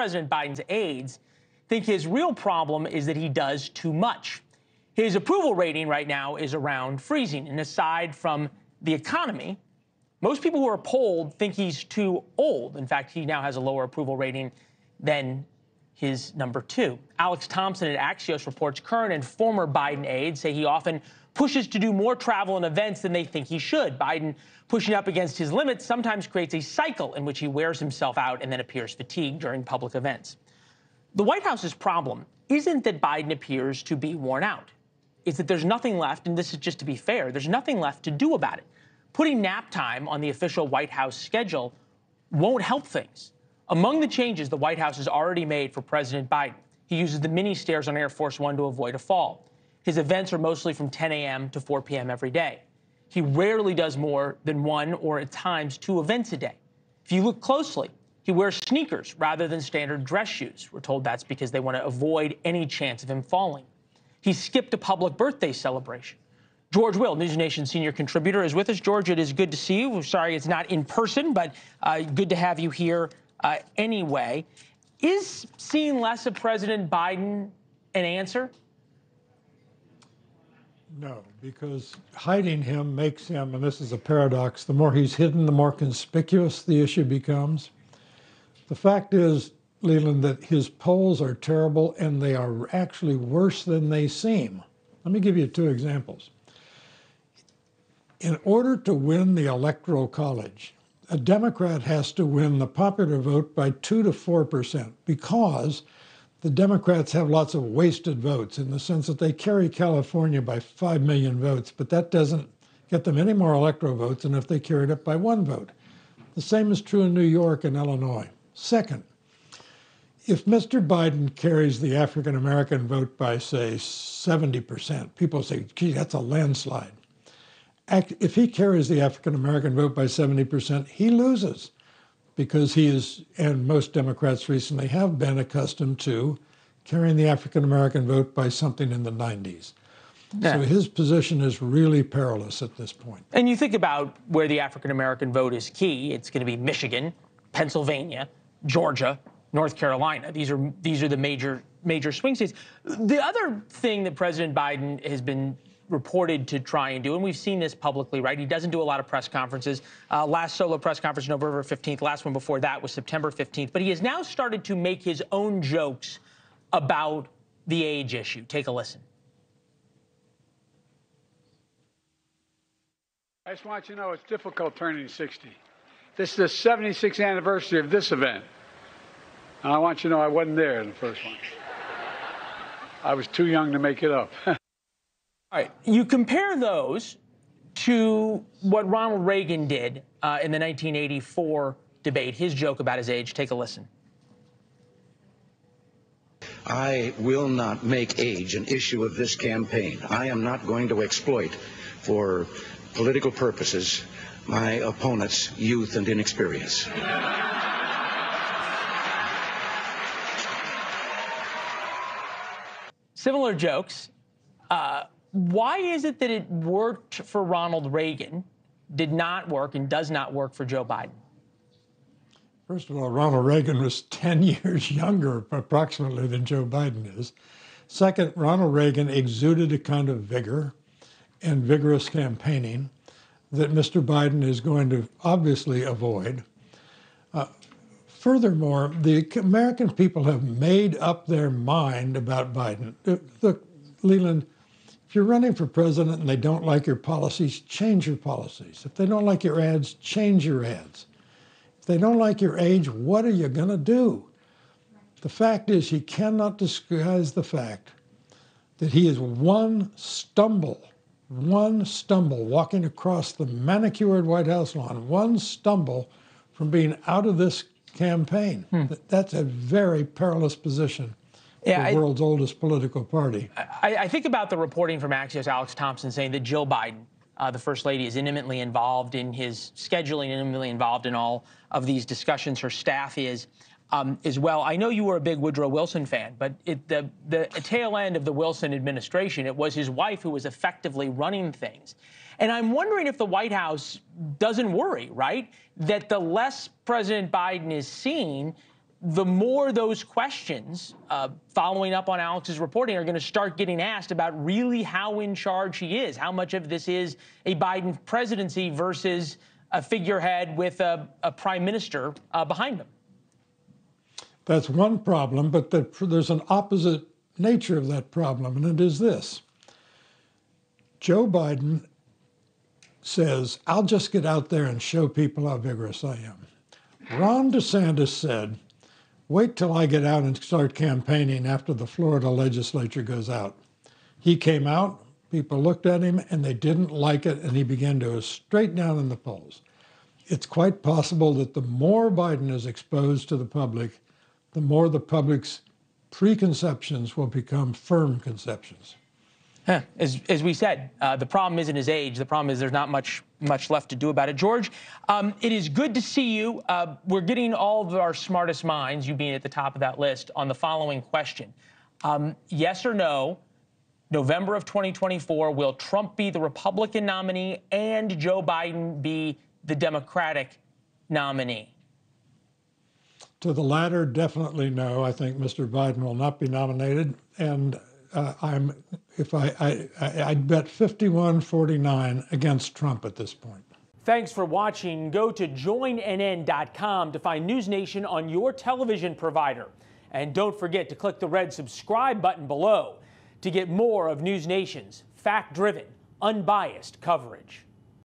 President Biden's aides think his real problem is that he does too much. His approval rating right now is around freezing. And aside from the economy, most people who are polled think he's too old. In fact, he now has a lower approval rating than his number two. Alex Thompson at Axios reports current and former Biden aides say he often pushes to do more travel and events than they think he should. Biden pushing up against his limits sometimes creates a cycle in which he wears himself out and then appears fatigued during public events. The White House's problem isn't that Biden appears to be worn out. It's that there's nothing left, and this is just to be fair, there's nothing left to do about it. Putting nap time on the official White House schedule won't help things. Among the changes the White House has already made for President Biden, he uses the mini stairs on Air Force One to avoid a fall. His events are mostly from 10 a.m. to 4 p.m. every day. He rarely does more than one or at times two events a day. If you look closely, he wears sneakers rather than standard dress shoes. We're told that's because they want to avoid any chance of him falling. He skipped a public birthday celebration. George Will, News Nation senior contributor, is with us. George, it is good to see you. We're sorry it's not in person, but uh, good to have you here uh, anyway. Is seeing less of President Biden an answer? No, because hiding him makes him, and this is a paradox, the more he's hidden, the more conspicuous the issue becomes. The fact is, Leland, that his polls are terrible and they are actually worse than they seem. Let me give you two examples. In order to win the Electoral College, a Democrat has to win the popular vote by 2 to 4 percent because the Democrats have lots of wasted votes in the sense that they carry California by 5 million votes, but that doesn't get them any more electoral votes than if they carried it by one vote. The same is true in New York and Illinois. Second, if Mr. Biden carries the African American vote by, say, 70%, people say, gee, that's a landslide. If he carries the African American vote by 70%, he loses because he is, and most Democrats recently have been accustomed to carrying the African American vote by something in the 90s. Yeah. So his position is really perilous at this point. And you think about where the African American vote is key, it's going to be Michigan, Pennsylvania, Georgia, North Carolina. These are these are the major major swing states. The other thing that President Biden has been reported to try and do, and we've seen this publicly, right? He doesn't do a lot of press conferences. Uh, last solo press conference, November 15th. Last one before that was September 15th. But he has now started to make his own jokes about the age issue. Take a listen. I just want you to know it's difficult turning 60. This is the 76th anniversary of this event. And I want you to know I wasn't there in the first one. I was too young to make it up. You compare those to what Ronald Reagan did uh, in the 1984 debate, his joke about his age. Take a listen. I will not make age an issue of this campaign. I am not going to exploit for political purposes my opponent's youth and inexperience. Similar jokes. Uh, why is it that it worked for Ronald Reagan, did not work, and does not work for Joe Biden? First of all, Ronald Reagan was 10 years younger, approximately, than Joe Biden is. Second, Ronald Reagan exuded a kind of vigor and vigorous campaigning that Mr. Biden is going to obviously avoid. Uh, furthermore, the American people have made up their mind about Biden. Look, Leland, if you're running for president and they don't like your policies, change your policies. If they don't like your ads, change your ads. If they don't like your age, what are you going to do? The fact is, he cannot disguise the fact that he is one stumble, one stumble walking across the manicured White House lawn, one stumble from being out of this campaign. Hmm. That's a very perilous position yeah, the world's oldest political party. I, I, think about the reporting from Axios, Alex Thompson, saying that Jill Biden, uh, the first lady, is intimately involved in his scheduling, intimately involved in all of these discussions. Her staff is. Um, as well. I know you were a big Woodrow Wilson fan, but it, the the tail end of the Wilson administration, it was his wife who was effectively running things. And I'm wondering if the White House doesn't worry, right, that the less President Biden is seen, the more those questions, uh, following up on Alex's reporting, are going to start getting asked about really how in charge he is, how much of this is a Biden presidency versus a figurehead with a, a prime minister uh, behind him. That's one problem, but the, there's an opposite nature of that problem, and it is this Joe Biden says, I'll just get out there and show people how vigorous I am. Ron DeSantis said, wait till I get out and start campaigning after the Florida legislature goes out. He came out, people looked at him, and they didn't like it, and he began to go straight down in the polls. It's quite possible that the more Biden is exposed to the public, the more the public's preconceptions will become firm conceptions. As, as we said, uh, the problem isn't his age. The problem is there's not much much left to do about it. George, um, it is good to see you. Uh, we're getting all of our smartest minds, you being at the top of that list, on the following question: um, Yes or no? November of 2024, will Trump be the Republican nominee and Joe Biden be the Democratic nominee? To the latter, definitely no. I think Mr. Biden will not be nominated, and uh, I'm if I, I, I I'd bet 51-49 against Trump at this point. Thanks for watching. Go to joinnn.com to find News Nation on your television provider. And don't forget to click the red subscribe button below to get more of News Nation's fact driven, unbiased coverage.